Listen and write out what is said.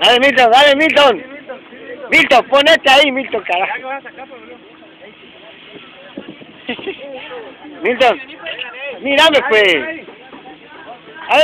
Dale, Milton, dale, Milton. Milton, ponete ahí, Milton, carajo. Milton, mírame, pues. A.